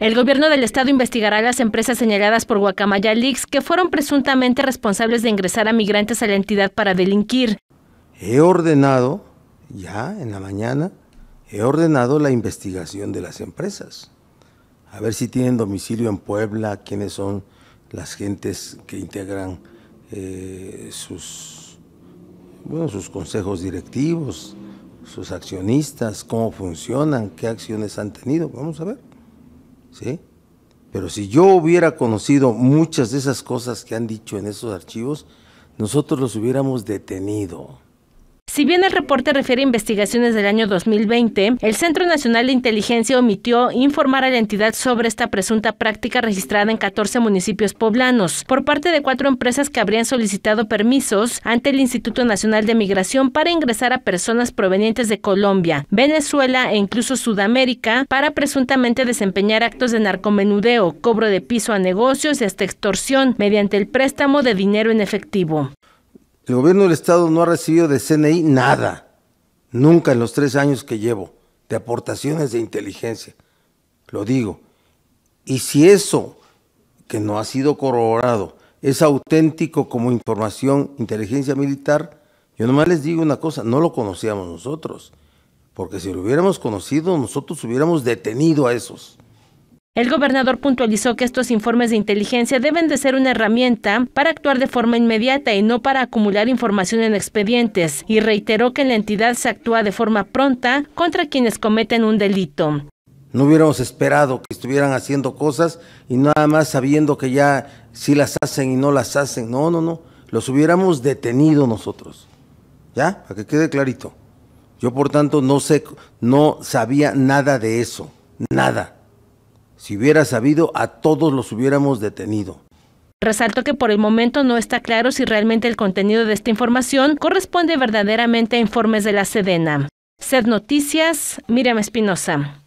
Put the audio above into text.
El gobierno del estado investigará a las empresas señaladas por Guacamaya Leaks que fueron presuntamente responsables de ingresar a migrantes a la entidad para delinquir. He ordenado, ya en la mañana, he ordenado la investigación de las empresas. A ver si tienen domicilio en Puebla, quiénes son las gentes que integran eh, sus, bueno, sus consejos directivos, sus accionistas, cómo funcionan, qué acciones han tenido. Vamos a ver. ¿Sí? Pero si yo hubiera conocido muchas de esas cosas que han dicho en esos archivos, nosotros los hubiéramos detenido. Si bien el reporte refiere a investigaciones del año 2020, el Centro Nacional de Inteligencia omitió informar a la entidad sobre esta presunta práctica registrada en 14 municipios poblanos por parte de cuatro empresas que habrían solicitado permisos ante el Instituto Nacional de Migración para ingresar a personas provenientes de Colombia, Venezuela e incluso Sudamérica para presuntamente desempeñar actos de narcomenudeo, cobro de piso a negocios y hasta extorsión mediante el préstamo de dinero en efectivo. El gobierno del Estado no ha recibido de CNI nada, nunca en los tres años que llevo, de aportaciones de inteligencia. Lo digo. Y si eso, que no ha sido corroborado, es auténtico como información, inteligencia militar, yo nomás les digo una cosa, no lo conocíamos nosotros, porque si lo hubiéramos conocido, nosotros hubiéramos detenido a esos. El gobernador puntualizó que estos informes de inteligencia deben de ser una herramienta para actuar de forma inmediata y no para acumular información en expedientes, y reiteró que en la entidad se actúa de forma pronta contra quienes cometen un delito. No hubiéramos esperado que estuvieran haciendo cosas y nada más sabiendo que ya sí las hacen y no las hacen. No, no, no. Los hubiéramos detenido nosotros. ¿Ya? Para que quede clarito. Yo, por tanto, no sé, no sabía nada de eso. Nada. Si hubiera sabido, a todos los hubiéramos detenido. Resaltó que por el momento no está claro si realmente el contenido de esta información corresponde verdaderamente a informes de la Sedena. Sed Noticias, Miriam Espinosa.